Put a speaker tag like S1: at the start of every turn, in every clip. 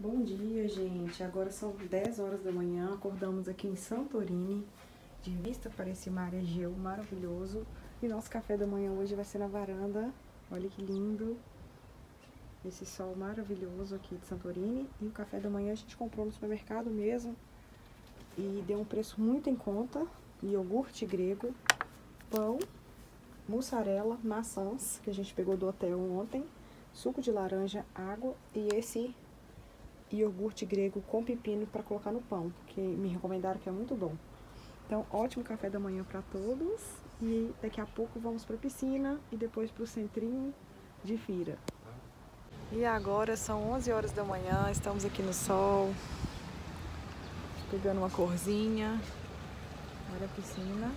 S1: Bom dia, gente. Agora são 10 horas da manhã. Acordamos aqui em Santorini, de vista para esse mar Egeu maravilhoso. E nosso café da manhã hoje vai ser na varanda. Olha que lindo. Esse sol maravilhoso aqui de Santorini. E o café da manhã a gente comprou no supermercado mesmo. E deu um preço muito em conta. Iogurte grego, pão, mussarela, maçãs, que a gente pegou do hotel ontem, suco de laranja, água e esse iogurte grego com pepino para colocar no pão, que me recomendaram que é muito bom. Então, ótimo café da manhã para todos e daqui a pouco vamos para a piscina e depois para o centrinho de Fira. E agora são 11 horas da manhã, estamos aqui no sol, pegando uma corzinha. Olha a piscina.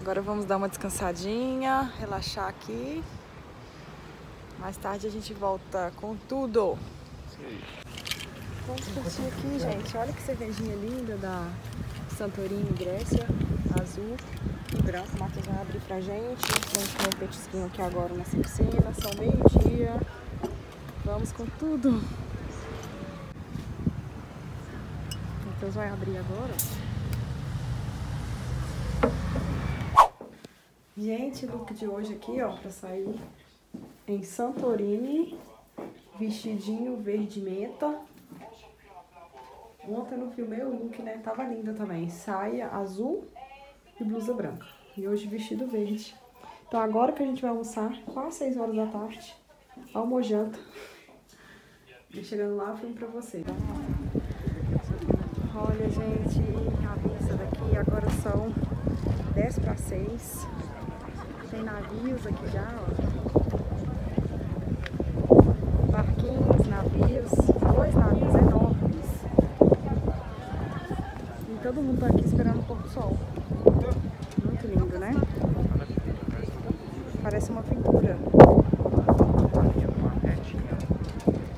S1: Agora vamos dar uma descansadinha, relaxar aqui. Mais tarde a gente volta com tudo. Vamos curtir aqui, gente. Olha que cervejinha linda da Santorini, Grécia. Azul e branco. O Matheus vai abrir pra gente. Vamos comer um petisquinho aqui agora nessa piscina. São meio-dia. Vamos com tudo. Matheus vai abrir agora. Gente, look de hoje aqui, ó, pra sair em Santorini, vestidinho verde menta. Ontem não filmei o look, né? Tava linda também. Saia azul e blusa branca. E hoje vestido verde. Então agora que a gente vai almoçar, quase 6 horas da tarde, almojanta. E chegando lá, eu filmo pra vocês. Olha, gente, a vista daqui agora são 10 para 6. Tem navios aqui já, ó. Barquinhos, navios, dois navios enormes. E todo mundo tá aqui esperando o pôr do sol. Muito lindo, né? Parece uma pintura.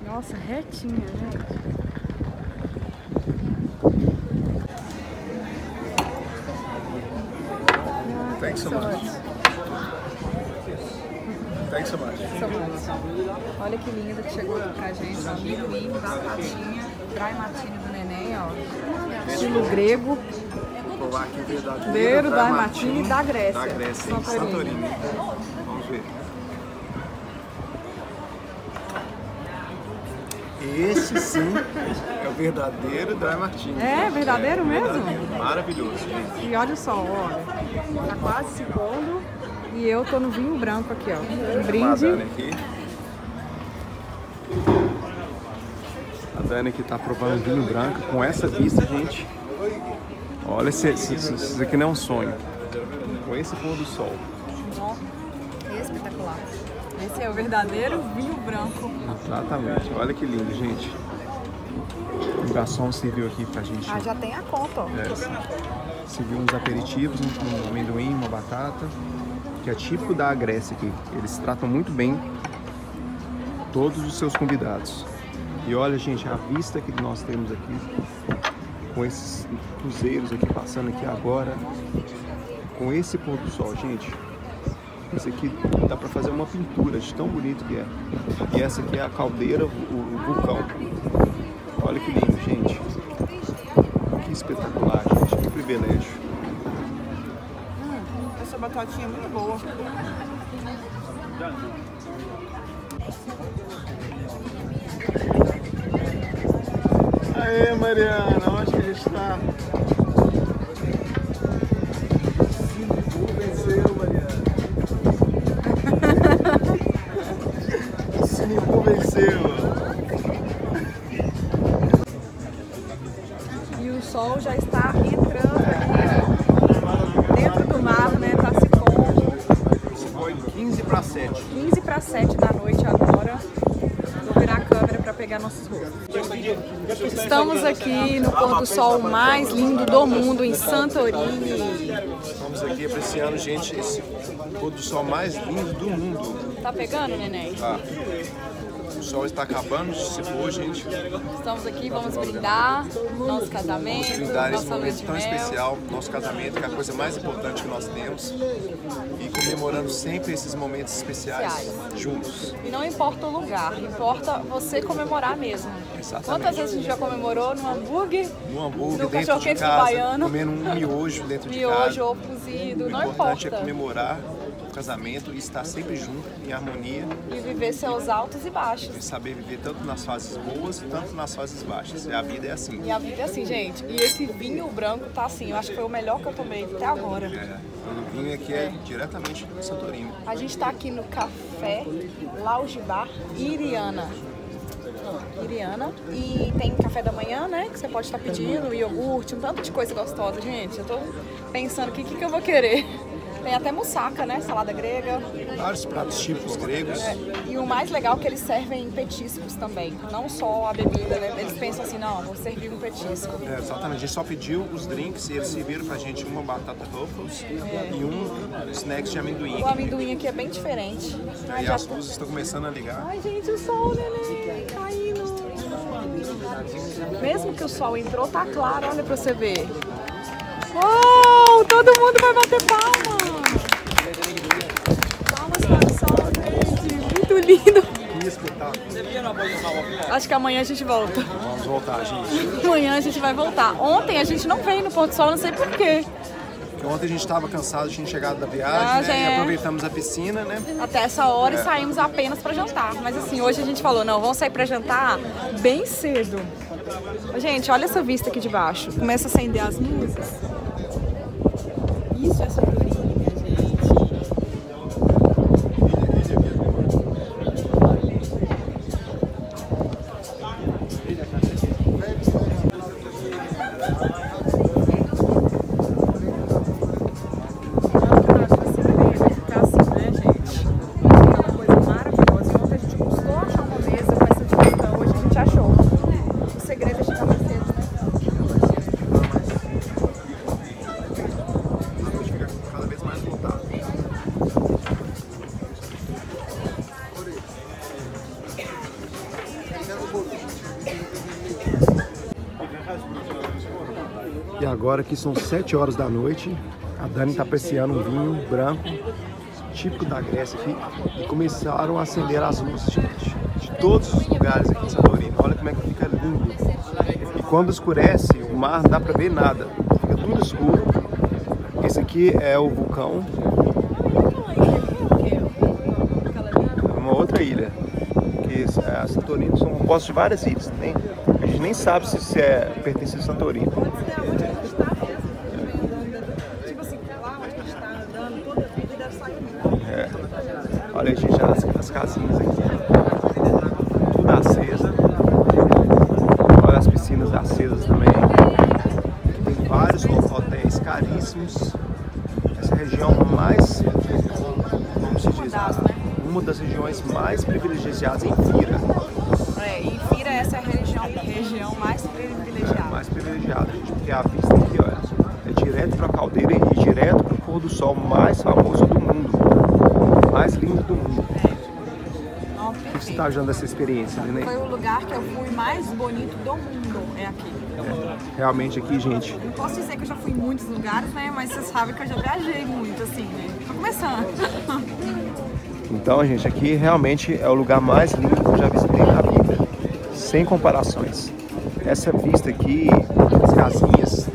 S1: Nossa, retinha, gente.
S2: Thanks so much. Thanks so much.
S1: So much. Olha que lindo que chegou aqui pra gente, ó. Amendoim, batatinha, dry martini do neném, ó. Estilo grego,
S2: verdadeiro
S1: verdadeiro
S2: da
S1: dry martini da Grécia.
S2: Da Grécia, em
S1: Santorini.
S2: Vamos ver. Esse sim é o verdadeiro Dry Martini.
S1: É, verdadeiro mesmo?
S2: verdadeiro. Maravilhoso, gente.
S1: E olha sol, olha. Tá quase se pondo. E eu tô no vinho branco aqui, ó. Um brinde.
S2: Aqui. Dani aqui tá provando vinho branco com essa vista, gente. Olha, esse, esse, esse- isso aqui não é um sonho. Com esse pôr do sol.
S1: Ó, espetacular. Esse é o verdadeiro vinho branco.
S2: Exatamente. Olha que lindo, gente. O garçom serviu aqui pra gente.
S1: Ah, já tem a conta, ó.
S2: É, serviu uns aperitivos, um, um amendoim, uma batata, que é típico da Grécia aqui. Eles tratam muito bem todos os seus convidados. E olha, gente, a vista que nós temos aqui, com esses cruzeiros aqui passando aqui agora, com esse pôr do sol, gente. Isso aqui dá pra fazer uma pintura de tão bonito que é. E essa aqui é a caldeira, o, o vulcão. Olha que lindo, gente. Que espetacular, gente. Que privilégio.
S1: Essa batatinha é muito boa.
S2: Aê, Mariana, onde que a gente tá? Venceu, Mariana. Sinibu venceu.
S1: E o sol já está entrando aqui dentro do mar, né? Tá se pondo.
S2: Foi 15 para 7.
S1: 15 para 7 da noite agora. Vou virar a câmera para pegar nossos rostos. Estamos aqui no pôr do sol mais lindo do mundo, em Santorini.
S2: Estamos aqui apreciando, gente, esse pôr do sol mais lindo do mundo.
S1: Tá pegando, neném?
S2: Tá. O sol está acabando de se pôr, gente.
S1: Estamos aqui, vamos brindar nosso casamento,
S2: Brindar esse momento tão especial, nosso casamento, que é a coisa mais importante que nós temos. E comemorando sempre esses momentos especiais
S1: Especiais.
S2: juntos.
S1: E não importa o lugar, importa você comemorar mesmo.
S2: Exatamente.
S1: Quantas vezes a gente já comemorou no hambúrguer,
S2: No hambúrguer,
S1: no
S2: dentro de casa,
S1: baiano,
S2: comendo um miojo dentro de
S1: miojo
S2: casa.
S1: ou cozido,
S2: O
S1: não
S2: importante
S1: importa.
S2: é comemorar o casamento e estar sempre junto, em harmonia,
S1: E viver seus altos e baixos.
S2: e saber viver tanto nas fases boas, tanto nas fases baixas. E a vida é assim.
S1: E a vida é assim, gente. E esse vinho branco tá assim, eu acho que foi o melhor que eu tomei até agora.
S2: É, o vinho aqui é diretamente do Santorini.
S1: A gente tá aqui no Café Lounge Bar Iriana. Iriana. E tem café da manhã, né? Que você pode estar pedindo, iogurte, um tanto de coisa gostosa, gente. Eu tô pensando o que, que eu vou querer. Tem até moussaka, né? Salada grega.
S2: Vários pratos típicos gregos.
S1: E o mais legal é que eles servem petiscos também. Não só a bebida, né? Eles pensam assim, não, vou servir um petisco.
S2: É, exatamente, a gente só pediu os drinks e eles serviram pra gente uma batata Ruffles e um snacks de amendoim.
S1: O amendoim aqui é bem diferente.
S2: E as luzes estão começando a ligar.
S1: Ai, gente, o sol, neném, caindo. Mesmo que o sol entrou, tá claro, olha pra você ver. Uou, todo mundo vai bater palma. Palmas para o sol, gente. Muito lindo. Acho que amanhã a gente volta.
S2: Vamos voltar, gente.
S1: Amanhã a gente vai voltar. Ontem a gente não veio no Porto Sol, não sei porquê.
S2: Ontem a gente estava cansado, tinha chegado da viagem,
S1: Viagem,
S2: né? E
S1: é.
S2: aproveitamos a piscina, né?
S1: Até essa hora e saímos apenas para jantar. Mas assim, hoje a gente falou, não, vamos sair para jantar bem cedo. Gente, olha essa vista aqui de baixo. Começa a acender as luzes. Isso é Santorini,
S2: Que são 7 horas da noite, a Dani está apreciando um vinho branco, típico da Grécia aqui, e começaram a acender as luzes, gente, de todos os lugares aqui em Santorini. Olha como é que fica lindo. E quando escurece, o mar não dá pra ver nada, fica tudo escuro. Esse aqui é o vulcão, uma outra ilha. Que é, Santorini são compostos de várias ilhas. Nem, a gente nem sabe se, se é pertence a Santorini.
S1: Tipo assim, lá onde a gente tá andando, toda a vida deve sair
S2: É. Olha aí, gente, as, as casinhas aqui. Tudo acesa. Olha as piscinas acesas também. Tem vários hotéis caríssimos. Essa região mais, como se diz, a- uma das regiões mais privilegiadas em Fira.
S1: É, e Fira, essa é a região, região mais privilegiada.
S2: mais privilegiada, gente, porque a vista aqui, ó, é direto para a caldeira e direto para o pôr do sol mais famoso do mundo, mais lindo do mundo. Que você está achando dessa experiência, Nenê?
S1: Foi o lugar que eu fui mais bonito do mundo, é aqui.
S2: Realmente aqui, gente,
S1: Não posso dizer que eu já fui em muitos lugares, né? Mas vocês sabem que eu já viajei muito, assim, né? Tô começando.
S2: então, gente, aqui realmente é o lugar mais lindo que eu já visitei na vida, sem comparações. Essa vista aqui, as casinhas,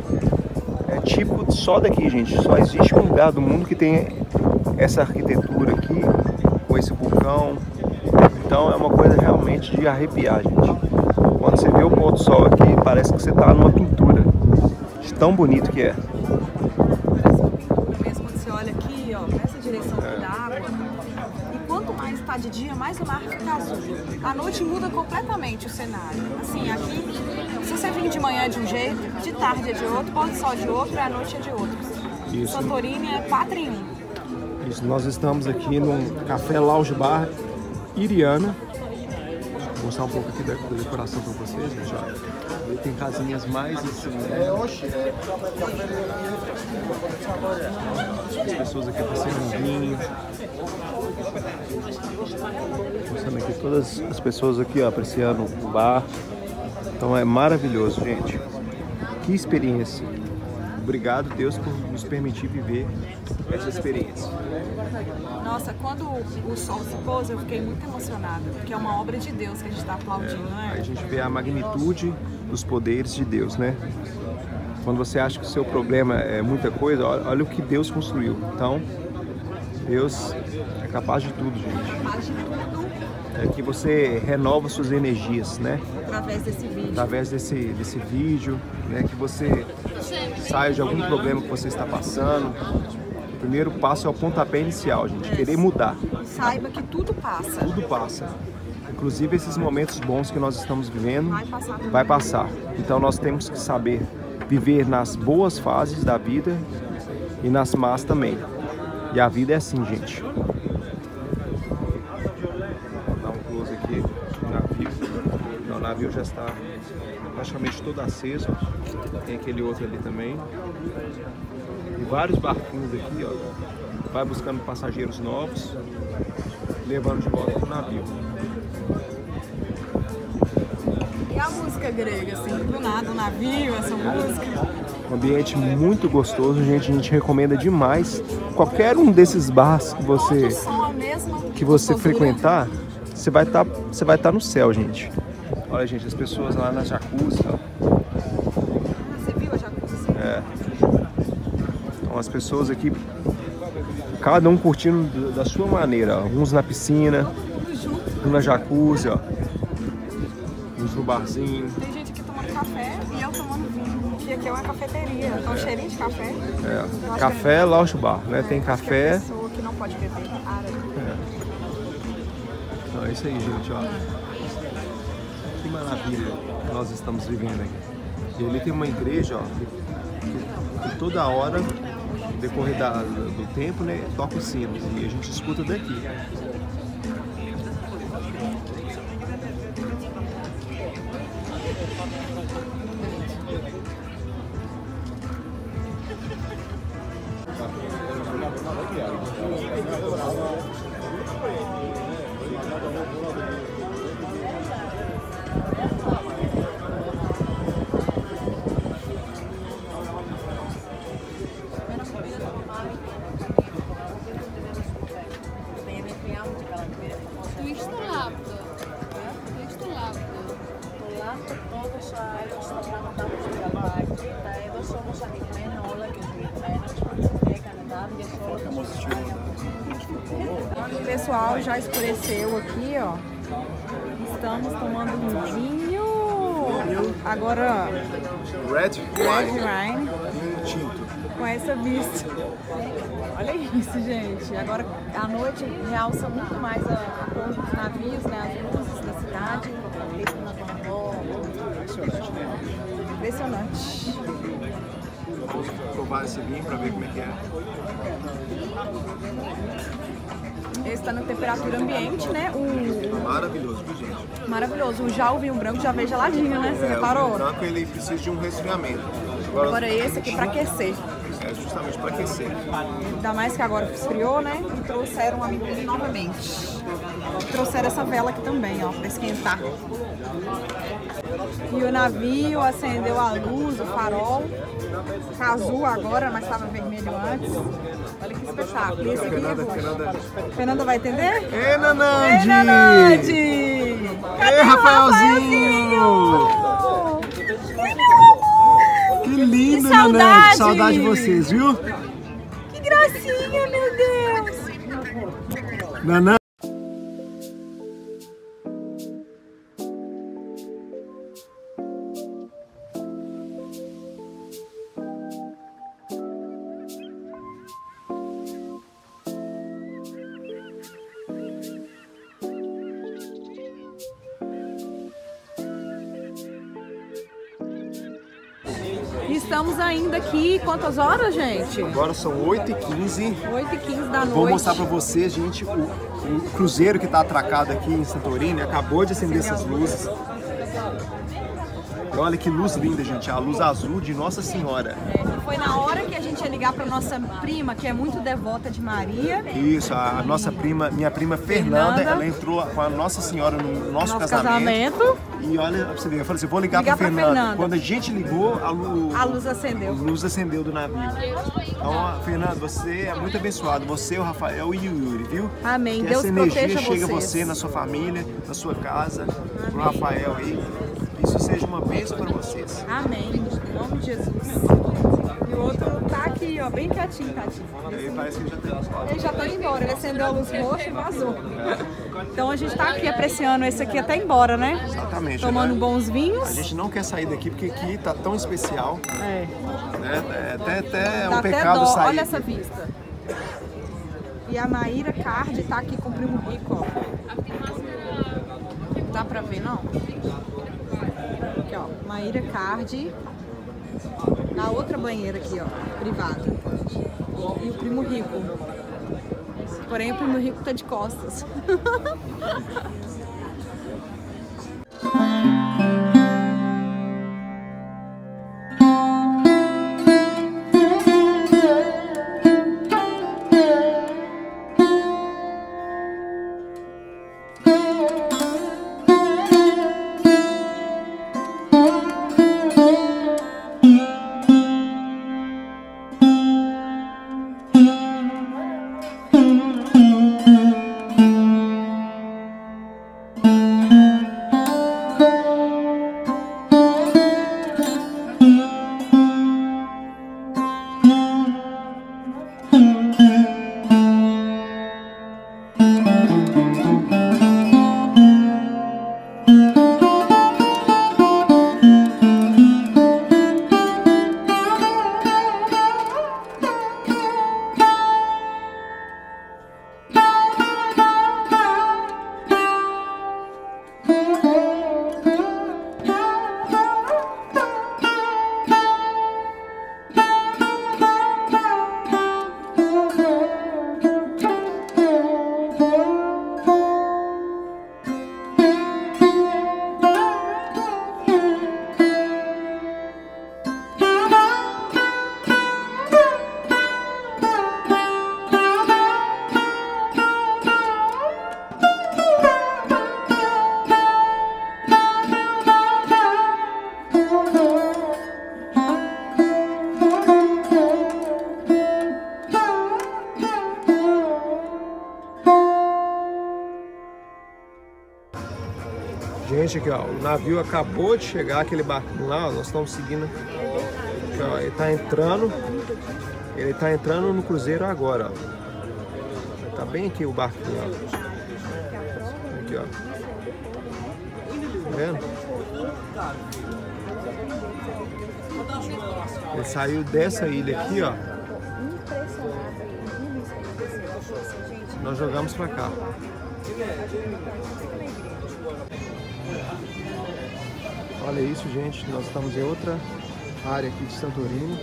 S2: é tipo só daqui, gente. Só existe um lugar do mundo que tem essa arquitetura aqui, com esse vulcão. Então é uma coisa realmente de arrepiar, gente. Quando você vê o pôr do sol aqui, parece que você está numa pintura. De tão bonito que é.
S1: Mesmo quando você olha aqui, ó, nessa direção da água. E quanto mais tá de dia, mais o mar fica azul. À noite muda completamente o cenário. Assim, aqui, se você vir de manhã é de um jeito, de tarde é de outro, pôr do sol de outro e à noite é de outro.
S2: Isso.
S1: Santorini é 4 em 1.
S2: Isso, nós estamos aqui no Café Lounge Bar Iriana. Mostrar um pouco aqui da, decoração pra vocês, gente. Ele tem casinhas mais assim, né? As pessoas aqui passando um vinho. Mostrando aqui todas as pessoas aqui, ó, apreciando o bar. Então é maravilhoso, gente. Que experiência. Obrigado, Deus, por nos permitir viver essa experiência.
S1: Nossa, quando o sol se pôs, eu fiquei muito emocionada, porque é uma obra de Deus que a gente está aplaudindo,
S2: a
S1: né?
S2: gente vê a magnitude dos poderes de Deus, né? Quando você acha que o seu problema é muita coisa, olha, olha o que Deus construiu. Então, Deus é capaz de tudo, gente. É que você renova suas energias, né?
S1: através desse vídeo.
S2: Através desse, desse vídeo, né? Que você saia de algum problema que você está passando. O primeiro passo é o pontapé inicial, gente. Querer mudar.
S1: Saiba que tudo passa.
S2: Tudo passa. Inclusive esses momentos bons que nós estamos vivendo
S1: Vai passar
S2: vai passar. Então nós temos que saber viver nas boas fases da vida e nas más também. E a vida é assim, gente. Navio já está praticamente todo aceso. Tem aquele outro ali também. E vários barquinhos aqui, ó. Vai buscando passageiros novos, levando de volta pro navio.
S1: E a música grega, assim, do nada, o navio, essa música.
S2: Um ambiente muito gostoso, gente. A gente recomenda demais. Qualquer um desses bars que você que você frequentar, você vai estar você vai estar no céu, gente. Olha, gente, as pessoas lá na jacuzzi, ó.
S1: Ah, Você viu a jacuzzi?
S2: É. Então as pessoas aqui, cada um curtindo do- da sua maneira. ó. Uns na piscina, uns na jacuzzi, ó. Uns no barzinho.
S1: Tem gente aqui tomando café e eu tomando vinho. E aqui é uma cafeteria, então cheirinho de café.
S2: É. Café Lounge Bar, né? Tem
S1: Acho que a
S2: café.
S1: pessoa que não pode beber árabe.
S2: Então é isso aí, gente, ó. Que maravilha que nós estamos vivendo aqui. E ali tem uma igreja, ó, que, que toda hora, no decorrer da, do tempo, né, toca os sinos. E a gente escuta daqui.
S1: Pessoal, já escureceu aqui, ó. Estamos tomando um vinho. Agora,
S2: Red
S1: Red Wine.
S2: tinto.
S1: com essa vista. Olha isso, gente. Agora a noite realça muito mais a, a navios, né? As luzes da cidade. Impressionante.
S2: Vou provar esse vinho para ver como é que é.
S1: Esse está na temperatura ambiente, né? O
S2: Maravilhoso, viu, gente?
S1: maravilhoso. O já o vinho branco já veio geladinho, né? Você
S2: É, o
S1: reparou?
S2: vinho branco ele precisa de um resfriamento.
S1: Agora esse aqui para aquecer.
S2: É justamente para aquecer.
S1: Ainda mais que agora esfriou, né? E trouxeram o amendoim novamente. Trouxeram essa vela aqui também, ó, para esquentar. E o navio acendeu a luz, o farol. Tá azul agora, mas estava vermelho antes. Olha que espetáculo. E esse aqui é roxo.
S2: Fernanda.
S1: Vai entender?
S2: Ê,
S1: Ei,
S2: Nanandi!
S1: Nanande!
S2: Ei, Rafaelzinho! Que lindo,
S1: Que saudade!
S2: Nanandi! Saudade de vocês, viu?
S1: Que gracinha, meu Deus!
S2: Nanã.
S1: Quantas horas, gente?
S2: Agora são 8h15.
S1: 8h15 da noite.
S2: Vou mostrar pra vocês, gente, o, o cruzeiro que tá atracado aqui em Santorini. Acabou de acender essas luzes. Olha que luz linda, gente. A luz azul de Nossa Senhora.
S1: Foi na hora que a gente ia ligar pra nossa prima, que é muito devota de Maria.
S2: Isso, a nossa prima, minha prima Fernanda,
S1: Fernanda.
S2: ela entrou com a Nossa Senhora no nosso,
S1: Nosso
S2: casamento.
S1: casamento.
S2: E olha, pra você ver, eu falei assim, vou ligar,
S1: Ligar
S2: pra Fernanda.
S1: Fernanda.
S2: Quando a gente ligou, a, lu-
S1: A luz
S2: a
S1: acendeu.
S2: luz acendeu do navio. Então, Fernanda, você é muito abençoado. Você, o Rafael e o Yuri, viu?
S1: Amém.
S2: Que
S1: Deus
S2: essa energia chega a
S1: vocês.
S2: você, na sua família, na sua casa, pro Rafael aí. Que isso seja bênção para vocês.
S1: Amém. Em nome de Jesus. E o outro tá aqui, ó, bem quietinho, tadinho.
S2: Aí parece que já tem
S1: Ele já tá indo embora, ele acendeu a luz roxa e vazou. Então a gente tá aqui apreciando esse aqui até embora, né?
S2: Exatamente.
S1: Tomando
S2: né?
S1: bons
S2: A
S1: vinhos.
S2: gente não quer sair daqui porque aqui tá tão especial,
S1: É.
S2: né? É até, até
S1: Dá
S2: um
S1: até
S2: pecado
S1: dó,
S2: sair.
S1: olha essa vista. E a Maíra Card tá aqui com o primo rico, ó. Dá pra ver, não? Ó. Maíra Card. Na outra banheira aqui, ó. Privada. E o primo rico. Porém, o primo rico tá de costas.
S2: Gente, aqui ó, o navio acabou de chegar, aquele barquinho lá, ó, nós estamos seguindo. Aqui, ó, ele tá entrando. Ele tá entrando no cruzeiro agora, ó. Tá bem aqui o barquinho, ó. Aqui, ó. Tá vendo? Ele saiu dessa ilha aqui, ó. Nós jogamos pra cá. Olha isso, gente. Nós estamos em outra área aqui de Santorini.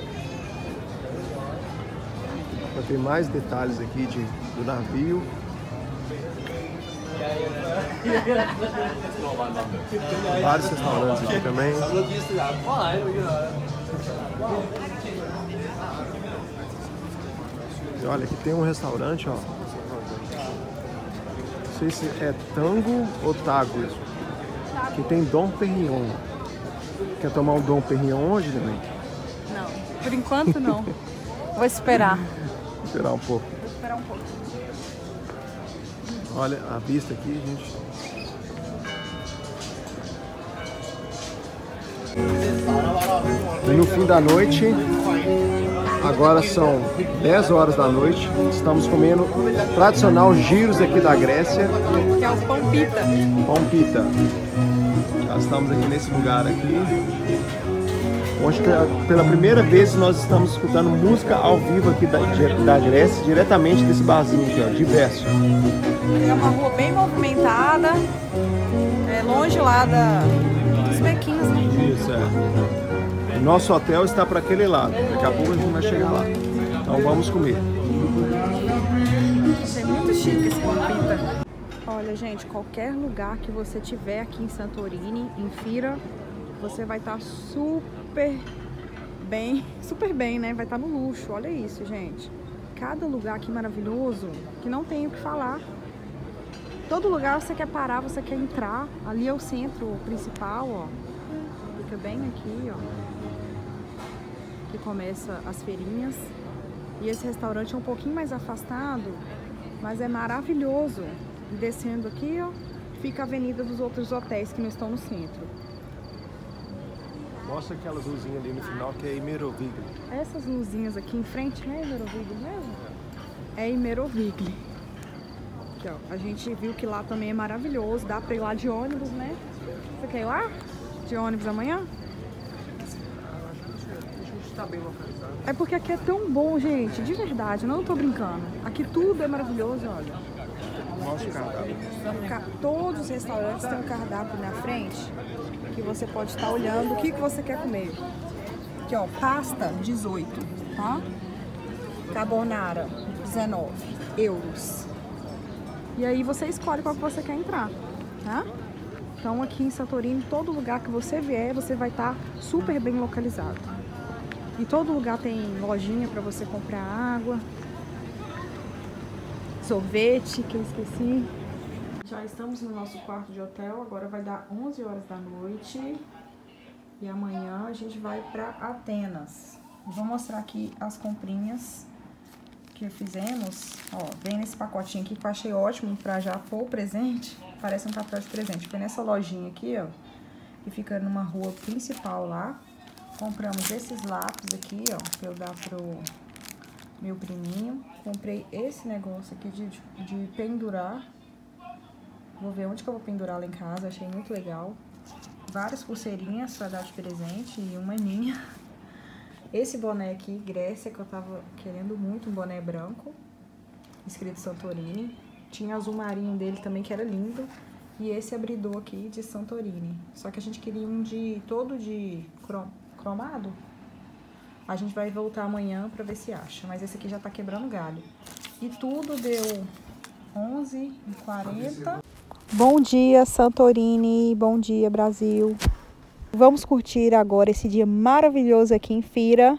S2: Para ter mais detalhes aqui de, do navio. Vários restaurantes aqui também. E olha, aqui tem um restaurante, ó. Não sei se é tango ou tago. Que tem Dom Perignon. Quer tomar um Dom Perignon hoje também?
S1: Não, por enquanto não. Vou esperar.
S2: Esperar um pouco.
S1: Vou esperar um pouco.
S2: Olha a vista aqui, gente. E no fim da noite, agora são 10 horas da noite, estamos comendo o tradicional giros aqui da Grécia,
S1: Que é o pão pita.
S2: pão pita. Já estamos aqui nesse lugar aqui. Onde pela- pela primeira vez nós estamos escutando música ao vivo aqui da, da Grécia, diretamente desse barzinho aqui, ó, diverso.
S1: É uma rua bem movimentada. É longe lá da, dos bequinhos, né?
S2: Isso, é. Nosso hotel está para aquele lado. Daqui a pouco a gente vai chegar lá. Então vamos comer.
S1: Achei muito chique esse. Olha, gente, qualquer lugar que você tiver aqui em Santorini, em Fira, você vai estar super bem, super bem, né? Vai estar no luxo. Olha isso, gente. Cada lugar aqui maravilhoso que não tem o que falar. Todo lugar você quer parar, você quer entrar. Ali é o centro principal, ó. Fica bem aqui, ó. Que começa as feirinhas. E esse restaurante é um pouquinho mais afastado, mas é maravilhoso. Descendo aqui, ó, fica a avenida dos outros hotéis que não estão no centro.
S2: Mostra aquelas luzinhas ali no final que é Imerovigli.
S1: Essas luzinhas aqui em frente, né, Imerovigli mesmo? É Imerovigli. Aqui, ó, a gente viu que lá também é maravilhoso, dá pra ir lá de ônibus, né? Você quer ir lá? De ônibus amanhã?
S2: Bem localizado.
S1: É porque aqui é tão bom, gente, de verdade, não tô brincando. Aqui tudo é maravilhoso, olha.
S2: Nosso cardápio.
S1: Ca- Todos os restaurantes têm um cardápio na frente que você pode estar olhando o que, que você quer comer. Aqui, ó, pasta 18, tá? Carbonara 19 euros. E aí você escolhe qual que você quer entrar, tá? Então aqui em Santorini, todo lugar que você vier, você vai estar super bem localizado. E todo lugar tem lojinha para você comprar água, sorvete, que eu esqueci. Já estamos no nosso quarto de hotel, agora vai dar 11 horas da noite. E amanhã a gente vai para Atenas. Vou mostrar aqui as comprinhas que fizemos. Ó, vem nesse pacotinho aqui que eu achei ótimo para já pôr o presente. Parece um papel de presente. Foi nessa lojinha aqui, ó, que fica numa rua principal lá. Compramos esses lápis aqui, ó, pra eu dar pro meu priminho. Comprei esse negócio aqui de, de pendurar. Vou ver onde que eu vou pendurar lá em casa, achei muito legal. Várias pulseirinhas pra dar de presente e uma é minha. Esse boné aqui, Grécia, que eu tava querendo muito, um boné branco, escrito Santorini. Tinha azul marinho dele também, que era lindo. E esse abridor aqui de Santorini. Só que a gente queria um de todo de crom- cromado. A gente vai voltar amanhã pra ver se acha. Mas esse aqui já tá quebrando galho. E tudo deu 11h40. Bom dia, Santorini. Bom dia, Brasil. Vamos curtir agora esse dia maravilhoso aqui em Fira.